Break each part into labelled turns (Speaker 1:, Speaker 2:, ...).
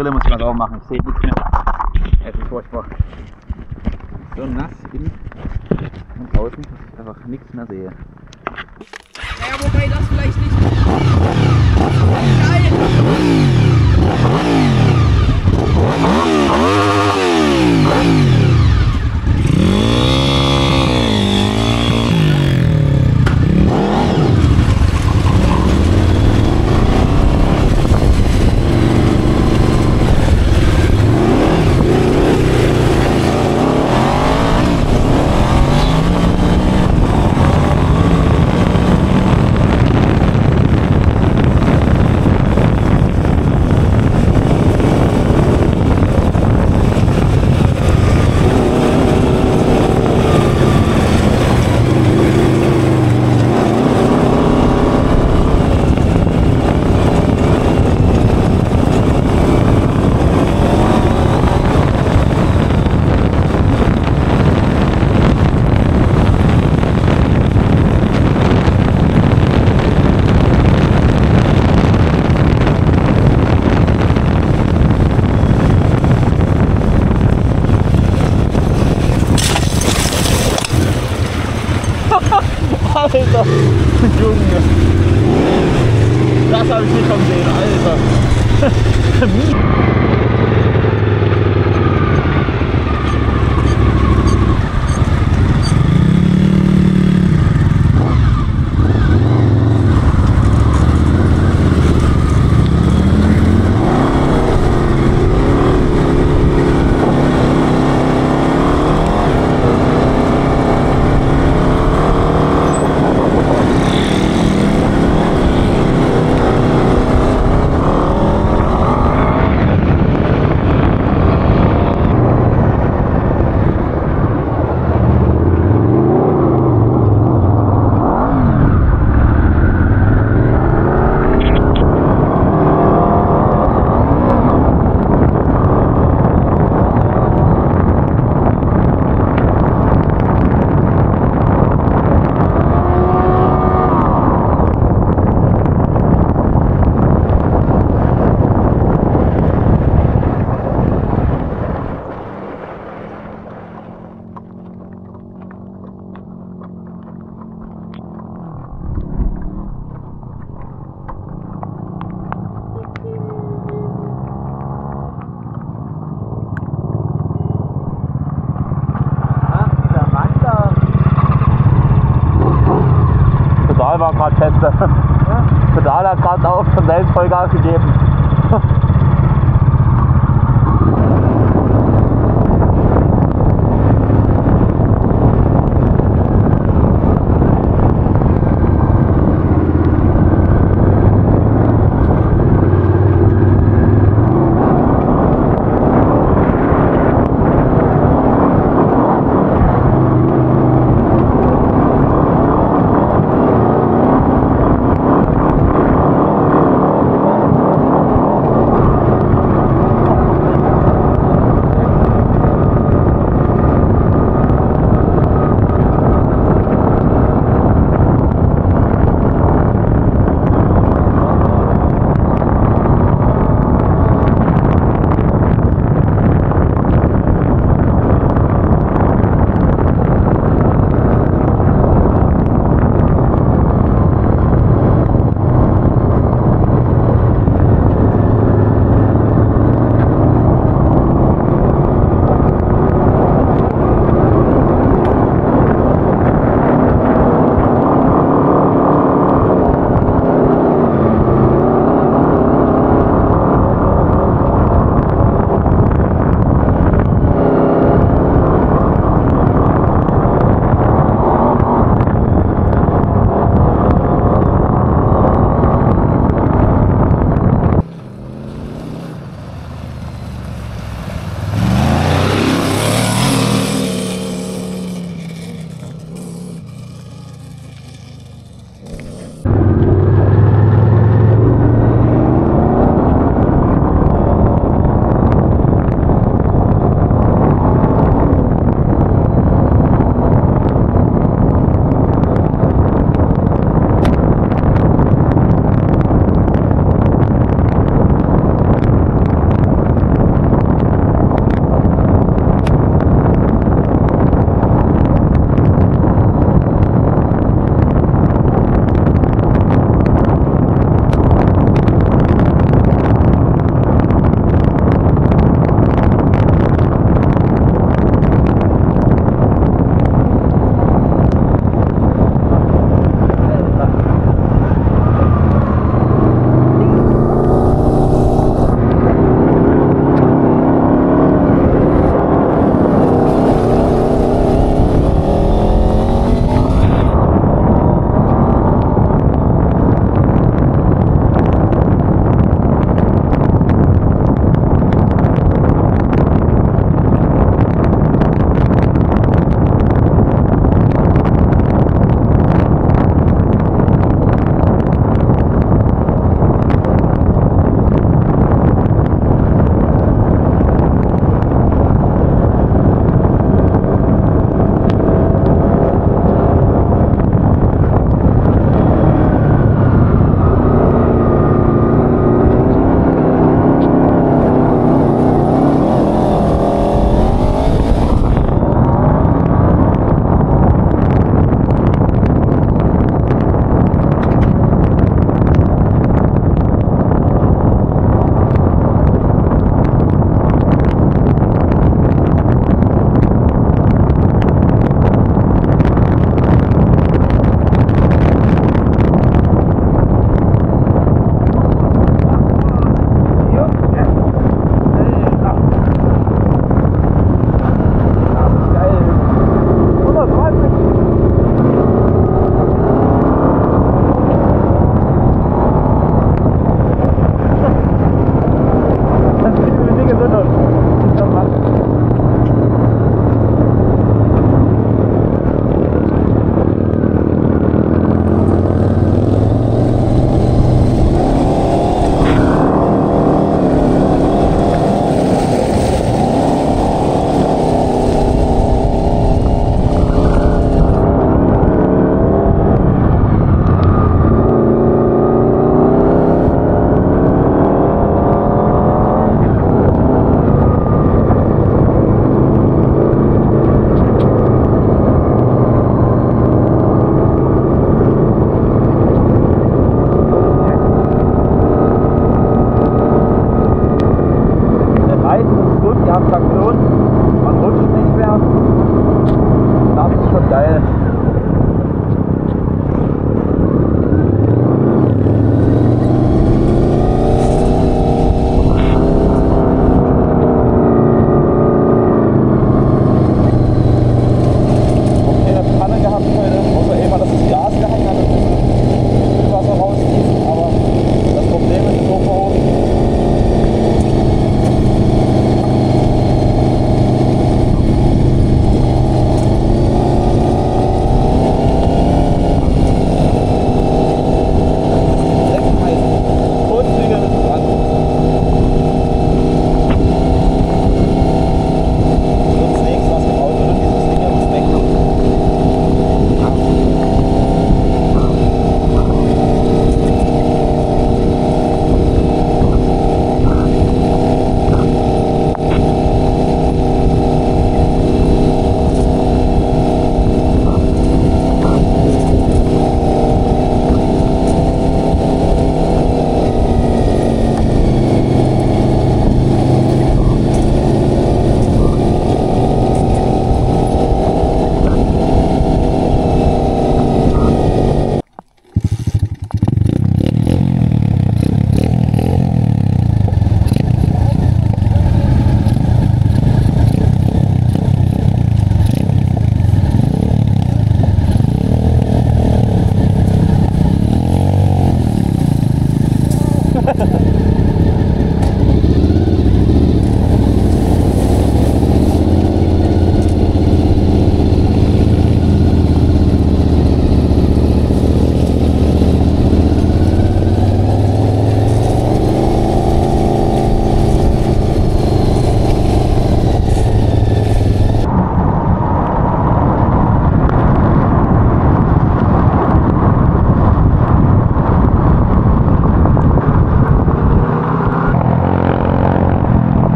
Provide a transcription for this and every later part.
Speaker 1: Brille muss ich mal sauber machen. Ich sehe nichts mehr. Es ist furchtbar. So nass innen und außen, dass ich einfach nichts mehr sehe.
Speaker 2: Naja, wobei das vielleicht nicht. Geil!
Speaker 1: Alter, Junge. Das habe ich nicht gesehen, Alter. Gerade fester. Pedal hat gerade auf von selbst Vollgas gegeben.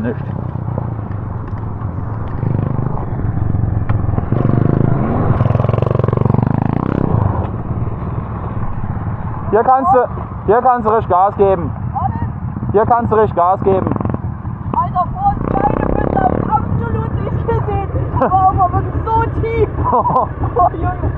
Speaker 1: Wieder nicht. Hier kannst du, hier kannst du richtig Gas geben. Hier kannst du richtig Gas geben.
Speaker 2: Alter, vor uns kleine Münder hab ich absolut nicht gesehen. Das war aber wirklich so tief. Oh, Junge.